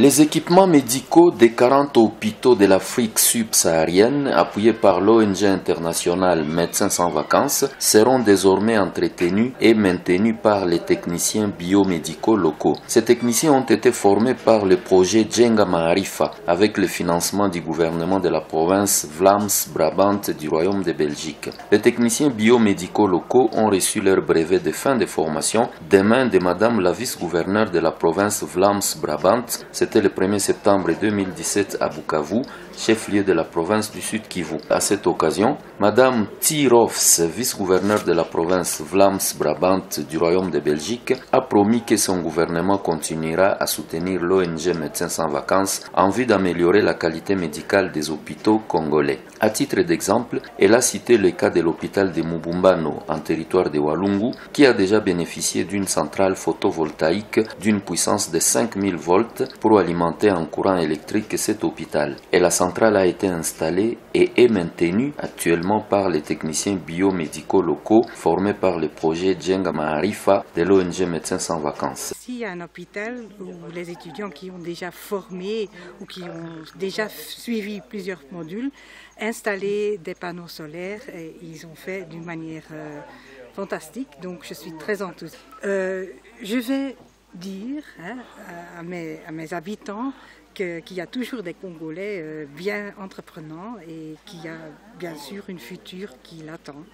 Les équipements médicaux des 40 hôpitaux de l'Afrique subsaharienne, appuyés par l'ONG internationale Médecins sans vacances, seront désormais entretenus et maintenus par les techniciens biomédicaux locaux. Ces techniciens ont été formés par le projet Djenga Maharifa avec le financement du gouvernement de la province Vlaams-Brabant du Royaume de Belgique. Les techniciens biomédicaux locaux ont reçu leur brevet de fin de formation des mains de Madame la vice-gouverneure de la province Vlaams-Brabant c'était le 1er septembre 2017 à Bukavu, chef-lieu de la province du Sud Kivu. À cette occasion, Madame Tirovs, vice-gouverneure de la province Vlaams-Brabant du Royaume de Belgique, a promis que son gouvernement continuera à soutenir l'ONG Médecins sans vacances en vue d'améliorer la qualité médicale des hôpitaux congolais. À titre d'exemple, elle a cité le cas de l'hôpital de Mubumbano en territoire de Walungu qui a déjà bénéficié d'une centrale photovoltaïque d'une puissance de 5000 volts pour alimenter en courant électrique cet hôpital. Et la centrale a été installée et est maintenue actuellement par les techniciens biomédicaux locaux formés par le projet Djenga Maharifa de l'ONG Médecins sans vacances. Ici, il y a un hôpital où les étudiants qui ont déjà formé ou qui ont déjà suivi plusieurs modules installé des panneaux solaires et ils ont fait d'une manière euh, fantastique. Donc je suis très enthousiaste. Euh, je vais dire hein, à, mes, à, mes, habitants qu'il y a toujours des Congolais euh, bien entreprenants et qu'il y a bien sûr une future qui l'attend.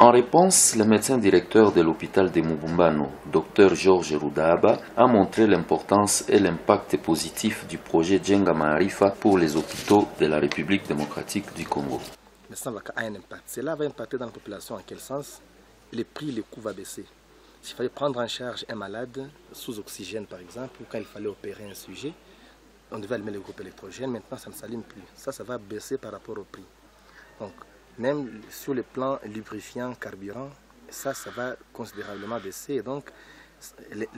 En réponse, le médecin directeur de l'hôpital de Mubumbano, Dr Georges Rudaba, a montré l'importance et l'impact positif du projet Djenga Maharifa pour les hôpitaux de la République démocratique du Congo. Mais ça va un impact. Cela va impacter dans la population en quel sens? Les prix, les coûts vont baisser. S'il fallait prendre en charge un malade sous oxygène, par exemple, ou quand il fallait opérer un sujet, on devait allumer le groupe électrogène. Maintenant, ça ne s'allume plus. Ça, ça va baisser par rapport au prix. Donc, même sur le plan lubrifiant, carburant, ça, ça va considérablement baisser. Donc,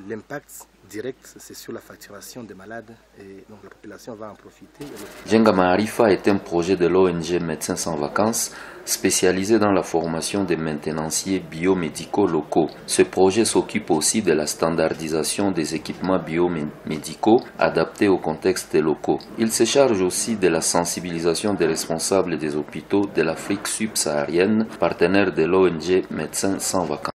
l'impact direct, c'est sur la facturation des malades et donc la population va en profiter. Jenga Maharifa est un projet de l'ONG Médecins sans vacances spécialisé dans la formation des maintenanciers biomédicaux locaux. Ce projet s'occupe aussi de la standardisation des équipements biomédicaux adaptés au contexte locaux. Il se charge aussi de la sensibilisation des responsables des hôpitaux de l'Afrique subsaharienne, partenaires de l'ONG Médecins sans vacances.